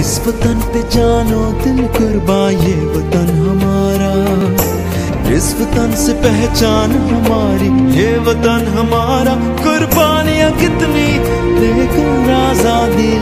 इस वतन पे जानो दिल कुर्बा ये वतन हमारा। इस वतन से पहचान हमारी, ये वतन हमारा। कुर्बानियाँ कितनी लेकर आज़ादी